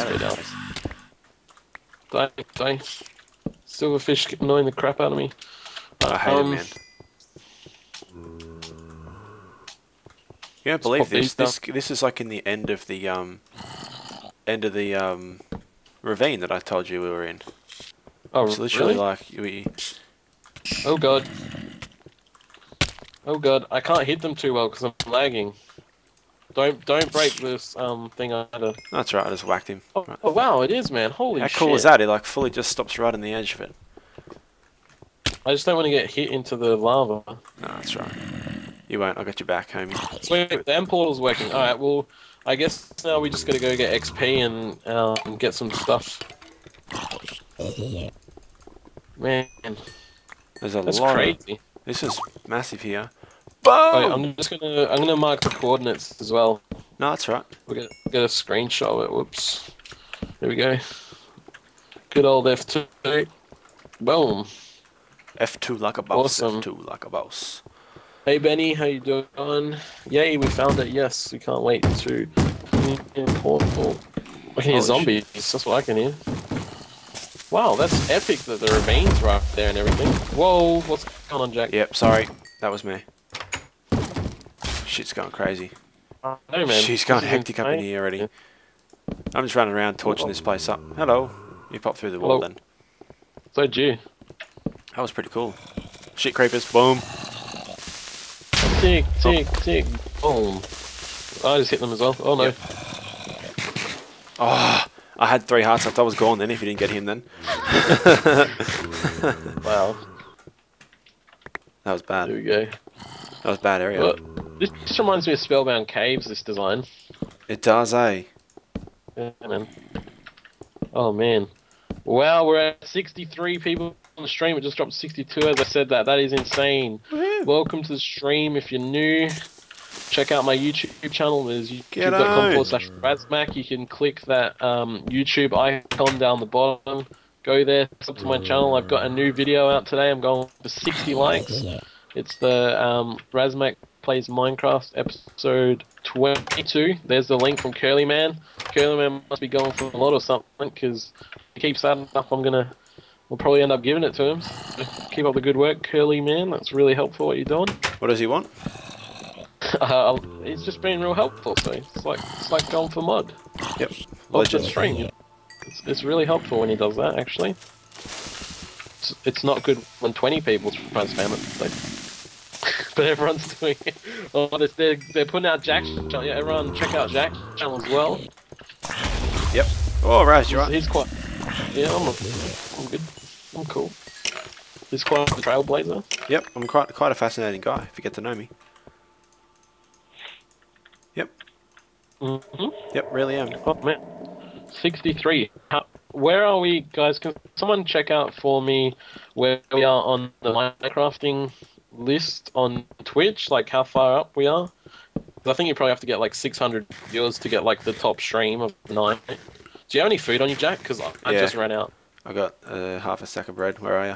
out of Get out. this. Die, die. Silverfish keep annoying the crap out of me. I hate Um, it, man. You don't believe this? This this is like in the end of the um end of the um ravine that I told you we were in. Oh, It's literally really? like we. Oh god. Oh god, I can't hit them too well because I'm lagging. Don't don't break this um thing either. That's right. I just whacked him. Oh, Right. oh, wow, it is man. Holy How shit. cool is that? It like fully just stops right on the edge of it. I just don't want to get hit into the lava. No, that's right. You won't. I got your back, homie. Sweet, the End portal's working. Alright, well, I guess now we just gotta go get XP and um, get some stuff. Man, There's a that's lot. Of, crazy. this is massive here. Boom! I'm just gonna I'm gonna mark the coordinates as well. No, that's right. We'll get, get a screenshot of it. Whoops. There we go. Good old F2. Boom. F2 like a boss. Awesome. F2 like a boss. Hey Benny, how you doing? Yay, we found it. Yes, we can't wait to portal. I can hear zombies. That's what I can hear. Wow, that's epic that the ravines right there and everything. Whoa, what's going on, Jack? Yep. Sorry, that was me. Shit's going crazy. No man. She's going hectic up in here already. I'm just running around torching this place up. Hello. You popped through the wall Hello. then. So did you. That was pretty cool. Shit creepers. Boom. Tick, tick, tick. Boom. I just hit them as well. Oh no. Yep. Oh, I had three hearts left. I was gone then if you didn't get him then. Wow. That was bad. There bad. we go. That was bad area. But this, this reminds me of Spellbound Caves, this design. It does, eh? Yeah, man. Oh man. Wow, we're at 63 people on the stream. It just dropped 62 as I said that. That is insane. Welcome to the stream. If you're new, check out my YouTube channel. There's youtube.com G'day. forward slash Razmaac. You can click that um, YouTube icon down the bottom. Go there, sub to my channel. I've got a new video out today. I'm going for 60 likes. It's the um, Razmaac Plays Minecraft episode 22. There's the link from Curly Man. Curly Man must be going for a lot or something because he keeps adding up. I'm gonna, we'll probably end up giving it to him. So keep up the good work, Curly Man. That's really helpful what you're doing. What does he want? Uh, he's just been real helpful. So it's like it's like going for mod. Yep. The Legend. stream. It's, it's really helpful when he does that. Actually, it's, it's not good when 20 people try and spam it. So. But everyone's doing it. Oh, they're, they're, they're putting out Jack's channel. Yeah, everyone check out Jack's channel as well. Yep. Oh, Raz, you're right. He's quite. Yeah, I'm, I'm good. I'm cool. He's quite a trailblazer. Yep. I'm quite quite a fascinating guy if you get to know me. Yep. hmm Yep. Really am. Oh man, 63. How, where are we, guys? Can someone check out for me where we are on the Minecrafting list on Twitch? Like how far up we are? I think you probably have to get like 600 viewers to get like the top stream of the night. Do you have any food on you, Jack? Because I, I Yeah. just ran out. I got uh, half a stack of bread. Where are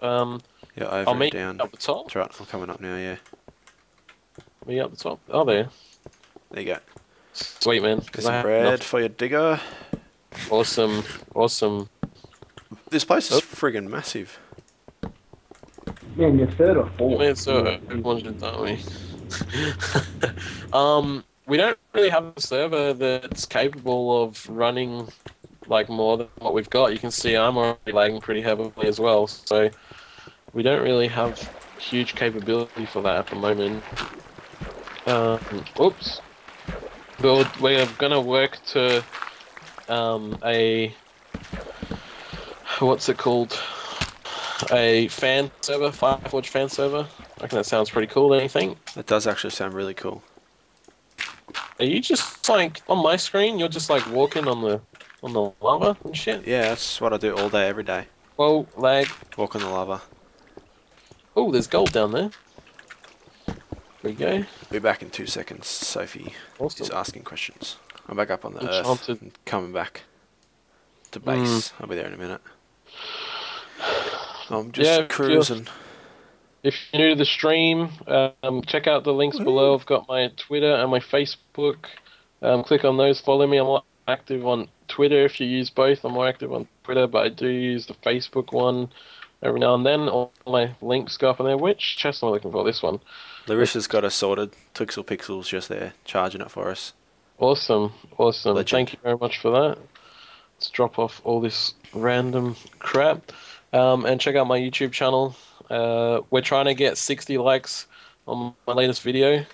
you? Um, Yeah, over I'll meet down. up the top. That's right. I'm coming up now. Yeah. Me up the top. Oh, there. There you go. Sweet man. Get 'Cause I some bread nothing. for your digger. Awesome. Awesome. This place is Oh. friggin' massive. Man, you're third or fourth. Man, so everyone should don't we? um, we don't really have a server that's capable of running like more than what we've got. You can see I'm already lagging pretty heavily as well, so we don't really have huge capability for that at the moment. Um, oops. We're, we're gonna work to um, a what's it called? A fan server, Fireforge fan server. I reckon that sounds pretty cool. Anything? That does actually sound really cool. Are you just like on my screen? You're just like walking on the on the lava and shit. Yeah, that's what I do all day, every day. Whoa, lag. Walk on the lava. Oh, there's gold down there. There we go. Be back in two seconds. Sophie is Awesome. asking questions. I'm back up on the earth. Enchanted. and coming back to base. Hmm. I'll be there in a minute. I'm just Yeah, cruising. If you're new to the stream, um, check out the links below. I've got my Twitter and my Facebook. Um, click on those. Follow me. I'm more active on Twitter if you use both. I'm more active on Twitter, but I do use the Facebook one every now and then. All my links go up on there. Which chest am I looking for? This one. Larissa's got us sorted. Twixel Pixels just there, charging it for us. Awesome, awesome. Legend. Thank you very much for that. Let's drop off all this random crap. Um, and check out my YouTube channel. Uh, we're trying to get 60 likes on my latest video.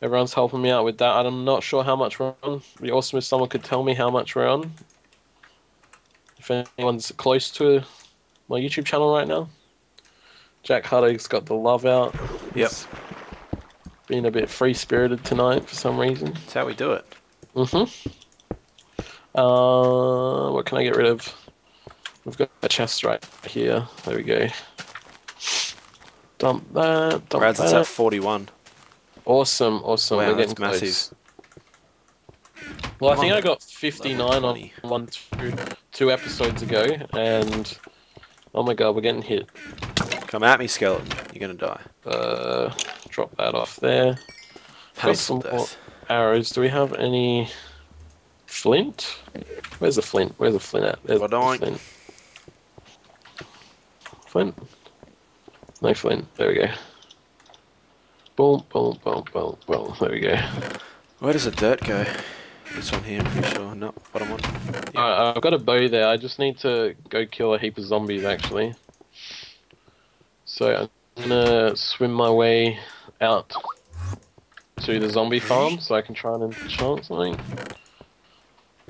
Everyone's helping me out with that. I'm not sure how much we're on. It'd be awesome if someone could tell me how much we're on. If anyone's close to my YouTube channel right now. Jack Huddock's got the love out. Yep. He's Being a bit free spirited tonight for some reason. That's how we do it. Mm-hmm. Uh, what can I get rid of? We've got a chest right here. There we go. Dump that. Dump Rads, that. at 41. Awesome, awesome. Wow, We're getting close. massive. Well, I think I got 59 on 20. one, two, two episodes ago, and oh my god, we're getting hit. Come at me, skeleton. You're gonna die. Uh, drop that off there. Got some more arrows. Do we have any flint? Where's the flint? Where's the flint at? There's the flint. Flint? No flint. There we go. Boom, boom, boom, boom, boom. There we go. Where does the dirt go? This one here, I'm pretty sure. No, bottom one. Alright, I've got a bow there. I just need to go kill a heap of zombies actually. So I'm gonna swim my way out to the zombie farm so I can try and enchant something.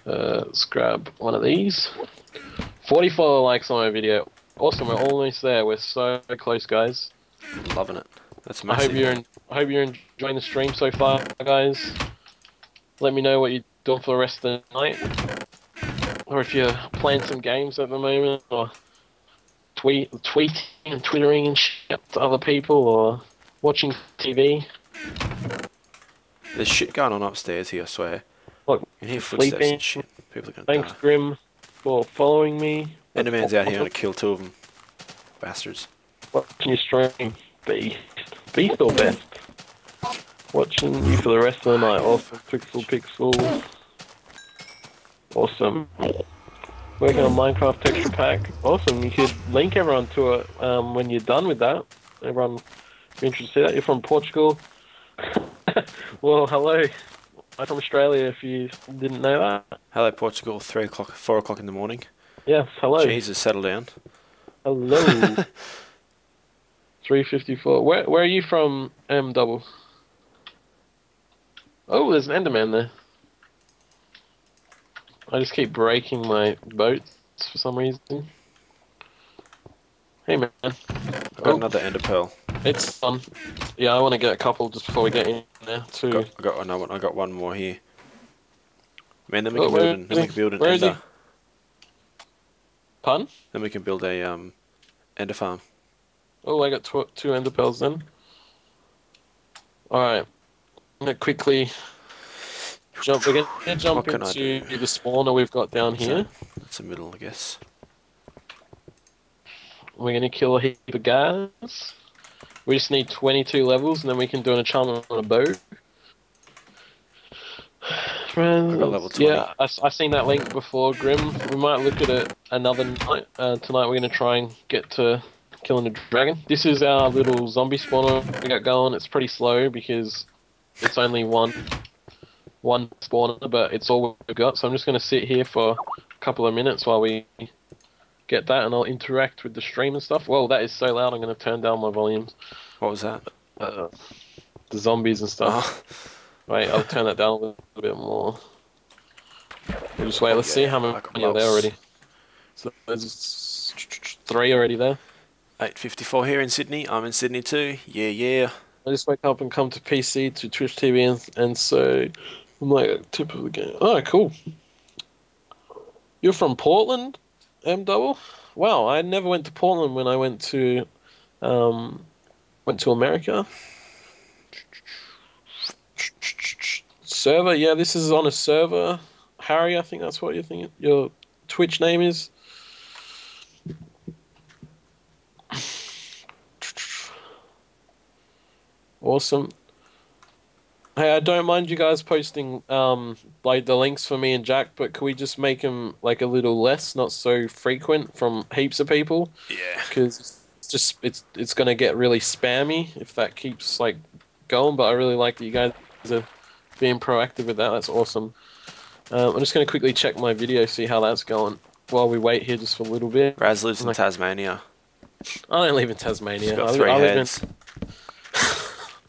Uh, let's grab one of these. 44 likes on my video. Awesome, we're almost there. We're so close, guys. Loving it. That's I hope you're in, I hope you're enjoying the stream so far, guys. Let me know what you're doing for the rest of the night, or if you're playing some games at the moment, or tweet, tweeting and twittering and shit to other people, or watching TV. There's shit going on upstairs here, I swear. Look, You can hear footsteps sleeping. and shit. People are gonna Thanks, die. Grim, for following me. Enderman's out here, I'm gonna kill two of them. Bastards. Watching your stream, Beast. Beast or Best? Watching you for the rest of the night. Awesome. Pixel, pixel. Awesome. Working on Minecraft texture pack. Awesome. You could link everyone to it um, when you're done with that. Everyone be interested to see that. You're from Portugal. well, hello. I'm from Australia if you didn't know that. Hello, Portugal. Three o'clock, four o'clock in the morning. Yes, hello. Jesus, settle down. Hello. 354. Where where are you from, M double? Oh, there's an Enderman there. I just keep breaking my boats for some reason. Hey man. I've got Oh, another ender pearl. It's fun. Yeah, I want to get a couple just before we get in there too. Got, I got another one. I got one more here. Man, then we Oh, can build an, then we can build an Where ender. Pun? Then we can build a um ender farm. Oh, I got tw- two ender pearls then. Alright. I'm gonna quickly jump. We're gonna jump into the spawner we've got down here. That's the middle, I guess. We're gonna kill a heap of guys. We just need 22 levels, and then we can do an enchantment on a bow. Friends, I got level 20. yeah, I, I seen that link before, Grim. We might look at it another night. Uh, tonight we're gonna try and get to killing a dragon. This is our little zombie spawner we got going. It's pretty slow because it's only one one spawner, but it's all we've got. So I'm just gonna sit here for a couple of minutes while we get that, and I'll interact with the stream and stuff. Well, that is so loud. I'm gonna turn down my volumes. What was that? Uh, the zombies and stuff. Oh, Wait, I'll turn that down a little bit more. We'll just wait. Let's see how many are there already. So there's three already there. 8.54 here in Sydney. I'm in Sydney too. Yeah, yeah. I just wake up and come to PC to Twitch TV and and so I'm like tip of the game. Oh, cool. You're from Portland, M double. Wow, I never went to Portland when I went to, um, went to America. Server, yeah, this is on a server. Harry, I think that's what you think your Twitch name is. Awesome. Hey, I don't mind you guys posting um like the links for me and Jack, but could we just make them like a little less, not so frequent from heaps of people? Yeah. Because it's just it's it's gonna get really spammy if that keeps like going. But I really like that you guys are being proactive with that. That's awesome. Um, I'm just gonna quickly check my video, see how that's going while we wait here just for a little bit. Raz lives in Like- Tasmania. I don't live in Tasmania. He's got I, three I live in- heads.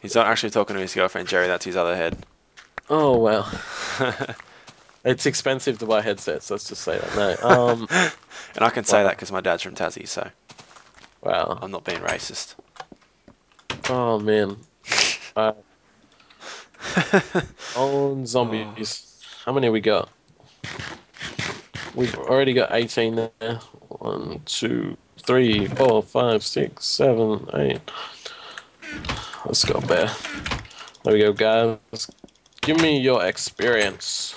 He's not actually talking to his girlfriend Jerry. That's his other head. Oh well. It's expensive to buy headsets. Let's just say that. No. Um. And I can say Wow. that because my dad's from Tassie, so wow. I'm not being racist. Oh man. Uh, on zombies. How many we got? We've already got 18 there. One, two, three, four, five, six, seven, eight. Let's go there. There we go, guys. Give me your experience.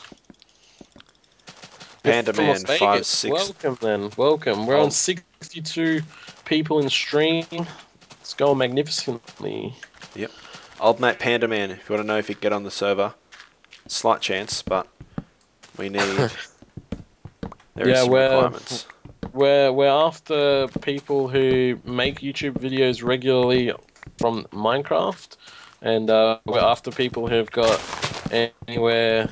Panda Man, five, six. Welcome then. Welcome. We're Oh. on 62 people in stream. It's going magnificently. Yep. Old mate Panda Man, if you want to know if you can get on the server, slight chance, but we need. There is Yeah, requirements. We're we're after people who make YouTube videos regularly from Minecraft, and uh, we're after people who've got anywhere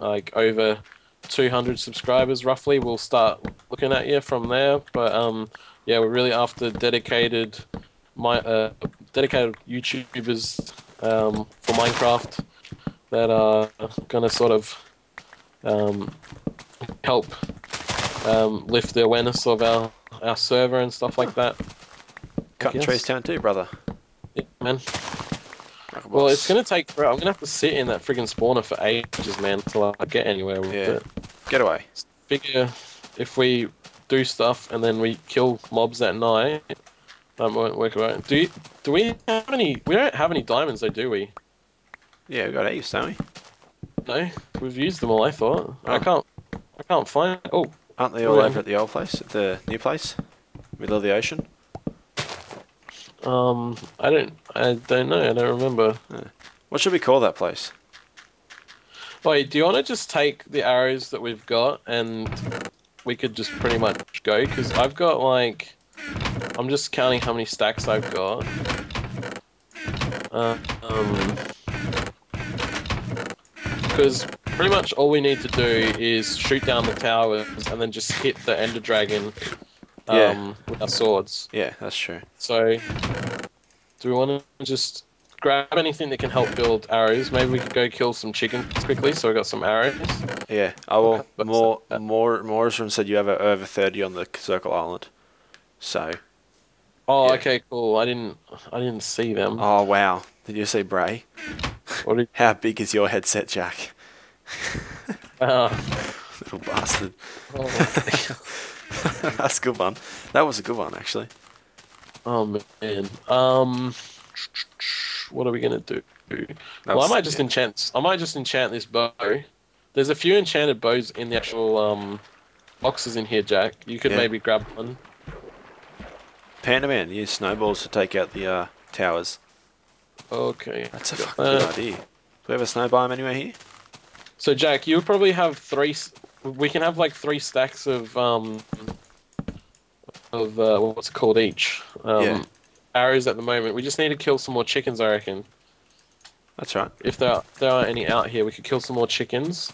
like over 200 subscribers roughly. We'll start looking at you from there. But um, yeah, we're really after dedicated my uh, dedicated YouTubers um, for Minecraft that are gonna sort of um, help um, lift the awareness of our, our server and stuff like that. Cut guess. trees down too, brother. Man. Well, it's gonna take. forever. I'm gonna have to sit in that friggin' spawner for ages, man, until I get anywhere with Yeah. it. Get away. Figure if we do stuff and then we kill mobs at night, that won't work right. Do you, do we have any? We don't have any diamonds, though, do we? Yeah, we got eight, don't we? No, we've used them all. I thought. I Oh. can't. I can't find. Oh, Aren't they all over at the old place, at the new place, middle of the ocean? Um, I don't. I don't know. I don't remember. What should we call that place? Wait, do you want to just take the arrows that we've got and we could just pretty much go? Because I've got like. I'm just counting how many stacks I've got. Uh, um. Because pretty much all we need to do is shoot down the towers and then just hit the Ender Dragon um, Yeah. with our swords. Yeah, that's true. So, do we want to just grab anything that can help build arrows? Maybe we could go kill some chickens quickly, so we got some arrows. Yeah. I will. More, more, Morrisram said you have a, over thirty on the Circle Island. So. Oh, Yeah. okay, cool. I didn't, I didn't see them. Oh wow! Did you see Bray? What did, How big is your headset, Jack? uh, Little bastard. oh, That's a good one. That was a good one, actually. oh man. Um, what are we gonna do? Well, I might just yeah. enchant. I might just enchant this bow. There's a few enchanted bows in the actual um boxes in here, Jack. You could Yeah. maybe grab one. Panda Man use snowballs to take out the uh, towers. Okay. That's a fucking good idea. Do we have a snow biome anywhere here? So Jack, you probably have three. We can have like three stacks of um of uh, what's it called each. Um, Yeah. Arrows at the moment. We just need to kill some more chickens, I reckon. That's right. If there if there aren't any out here, we could kill some more chickens.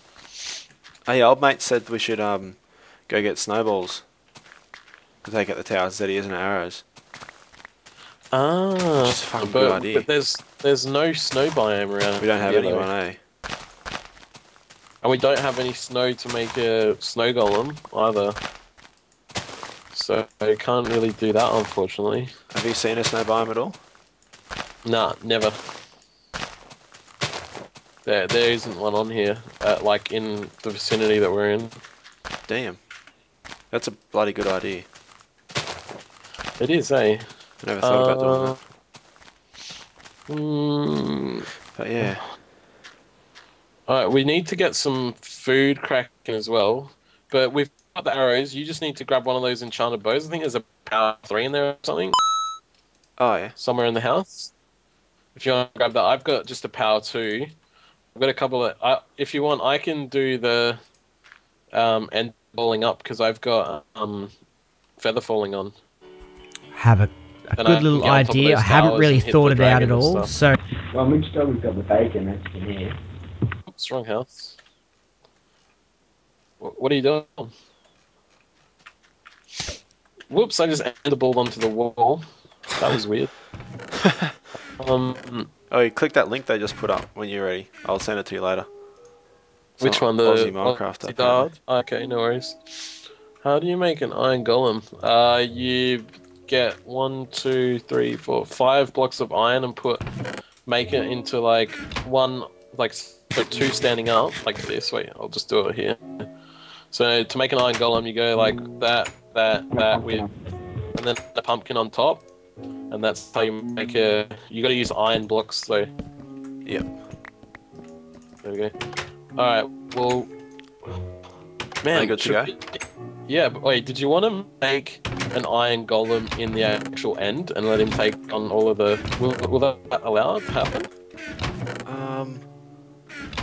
Hey, old mate said we should um go get snowballs to take out the towers that he isn't arrows. Ah, Which is a fucking but, good idea. but there's there's no snow biome around. We don't have anyone, eh? And we don't have any snow to make a snow golem either. So I can't really do that, unfortunately. Have you seen a snow biome at all? Nah, never. There, there isn't one on here, uh, like in the vicinity that we're in. Damn. That's a bloody good idea. It is, eh? I never thought about doing Uh, that. Mm, But yeah. Alright, we need to get some food cracking as well. But we've got the arrows. You just need to grab one of those enchanted bows. I think there's a power three in there or something, Oh yeah. somewhere in the house. If you want to grab that, I've got just a power two. I've got a couple of. I if you want, I can do the um end falling up because I've got um feather falling on. Have a, a Then I good little can get on top of idea. I haven't really thought it out at all. stuff. So Well, Mitch Dog's got the bacon, that's in here. Strong house. Wh- What are you doing? Whoops! I just ended the ball onto the wall. That was weird. um, Oh, you click that link they just put up when you're ready. I'll send it to you later. It's which one? The Aussie Minecraft. Aussie. Okay, no worries. How do you make an iron golem? Uh, you get one, two, three, four, five blocks of iron and put make it into like one, like so two standing up like this. Wait, I'll just do it here. So to make an iron golem, you go like that, that, that with, and then the pumpkin on top, and that's how you make a. You got to use iron blocks So, Yep. There we go. Alright, well. Man, good to go? we- Yeah, but wait, did you want to make an iron golem in the actual end and let him take on all of the. Will, will that allow it to happen?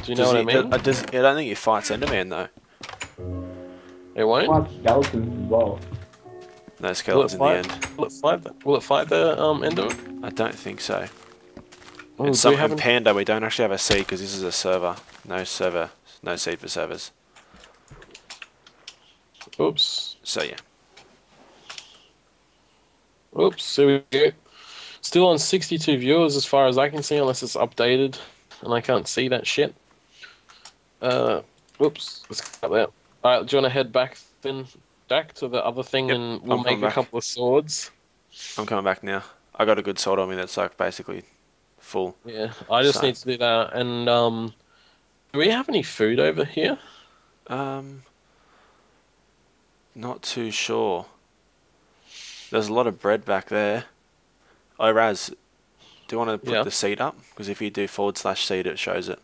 Do you know what he, I mean? uh, does, I don't think he fights Enderman though. it won't? Five skeletons as well. No Will skeletons it in the end. Will it fight the, will it fight the um, Enderman? I don't think so. Oh, in do some we have in Panda, we don't actually have a seed because this is a server. No server, no seed for servers. Oops. So yeah. Oops, here we go. Still on 62 viewers as far as I can see, unless it's updated and I can't see that shit. Uh, whoops, let's cut that. Alright, do you want to head back then, Jack, to the other thing Yep, and we'll I'm make a back. couple of swords? I'm coming back now. I got a good sword on me that's like basically full. Yeah, I just So- need to do that. And, um, do we have any food over here? Um, not too sure. There's a lot of bread back there. Oh, Raz, do you want to put Yeah. the seed up? Because if you do forward slash seed, it shows it.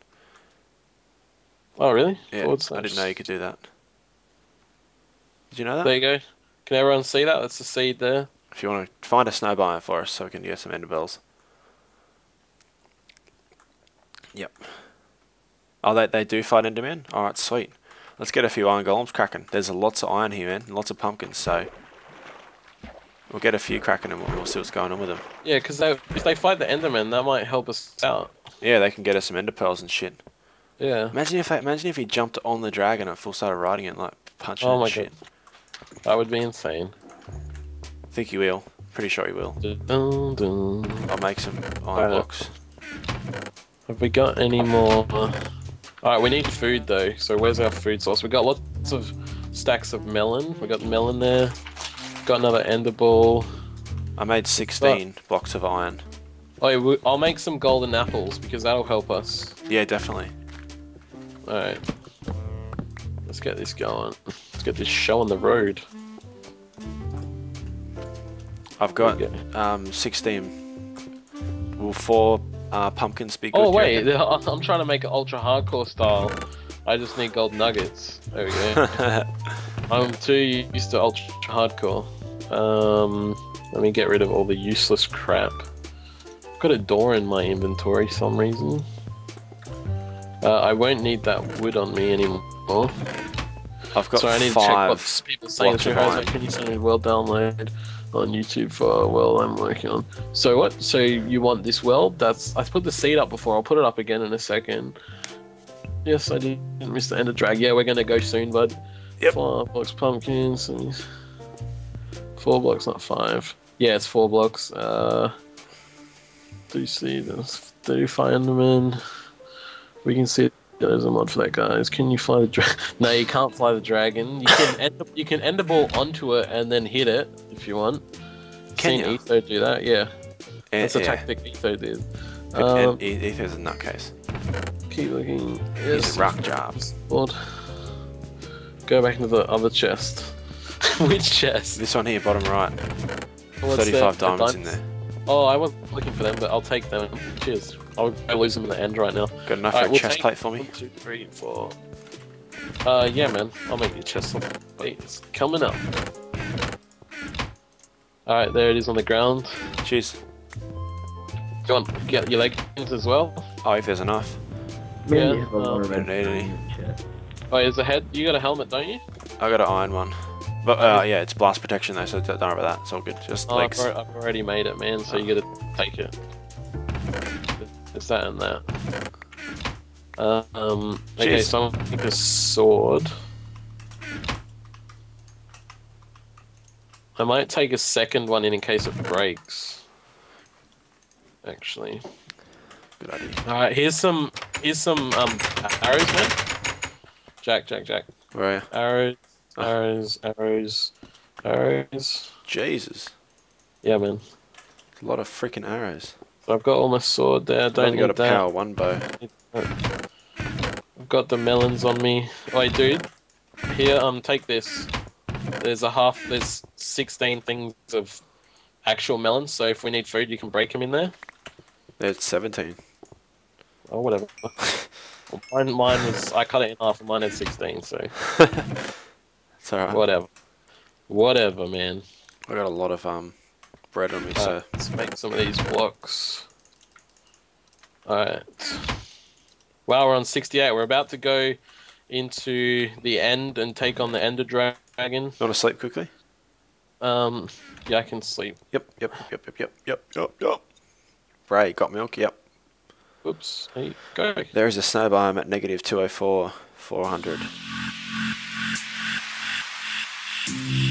Oh, really? Yeah, Forward I didn't know you could do that. Did you know that? There you go. Can everyone see that? That's the seed there. If you want to find a snow biome for us, so we can get some ender bells. Yep. Oh, they they do fight Enderman. All right, sweet. Let's get a few iron golems cracking. There's lots of iron here, man. Lots of pumpkins. So we'll get a few cracking and we'll, we'll see what's going on with them. Yeah, because if they fight the Enderman, that might help us out. Yeah, they can get us some ender pearls and shit. Yeah. Imagine if imagine if he jumped on the dragon and full started riding it like punching Oh my shit. That would be insane. I think he will. Pretty sure he will. Dun, dun. I'll make some iron blocks. Have we got any more? Alright, we need food though. So where's our food source? We got lots of stacks of melon. We got melon there. Got another ender pearl. I made 16 blocks of iron. Oh, yeah, I'll make some golden apples because that'll help us. Yeah, definitely. Alright. Let's get this going. Let's get this show on the road. I've got um, 16. Will four uh, pumpkins be good? Oh wait. I'm trying to make it ultra hardcore style. I just need gold nuggets. There we go. I'm too used to ultra hardcore. Um, let me get rid of all the useless crap. I've got a door in my inventory for some reason. Uh, I won't need that wood on me anymore. I've got so I need to check what people saying. blocks So of how's iron. that? Can you send me well download on YouTube for a well I'm working on? So what? So you want this well? That's I put the seed up before. I'll put it up again in a second. Yes, I did, Mr. The Ender Drag. Yeah, we're gonna go soon, bud. Yep. Four blocks pumpkins. and- Four blocks, not five. Yeah, it's four blocks. Uh, do you see this? Do find them in? We can see there's a mod for that, guys. Can you fly the dragon? no, you can't fly the dragon. You can end you can end the ball onto it and then hit it if you want. Can Seen you? Etho do that? Yeah, And, that's a yeah. tactic Etho did. And, eh, Um, and E- a nutcase. keep looking. Yes, a rock job. board. Go back into the other chest. Which chest? This one here, bottom right. What's 35 the- the diamonds in there. Oh, I wasn't looking for them, but I'll take them. Cheers. I'll go lose them in the end right now. Got enough Alright, for a we'll chest plate for me? One, two, three, four. Uh, yeah, man. I'll make your chest plate. It's coming up. Alright, there it is on the ground. Cheers. Do you want get your leggings as well? Oh, if there's enough. Me Yeah, and you a I don't need any. in. Oh, is the head? You got a helmet, don't you? I got an iron one. But uh, yeah, it's blast protection though, so don't worry about that. It's all good. Just Oh, I've, I've already made it, man. So you gotta take it. It's that and that. Uh, um. Okay, Jeez. so I'm gonna take a sword. I might take a second one in in case it breaks. Actually. Good idea. All right. Here's some. Here's some um arrows, man. Jack, Jack, Jack. Where are you? Arrows. Arrows, arrows, arrows. Jesus. Yeah, man. A lot of freaking arrows. So I've got all my sword there. I've Don't got a that. power one bow. I've got the melons on me. Wait, dude. Here, um, take this. There's a half. There's 16 things of actual melons. So if we need food, you can break them in there. There's 17. Or whatever. Well, mine, mine was. I cut it in half, and mine had 16. So It's alright. whatever. Whatever, man. I got a lot of um bread on me, so let's make some of these blocks. Alright. Wow, we're on 68. We're about to go into the end and take on the Ender Dragon. you want to sleep quickly? Um, yeah, I can sleep. Yep, yep, yep, yep, yep, yep, yep, yep. Ray, got milk? Yep. Oops. There you go. There is a snow biome at negative 204, 400. Thank you.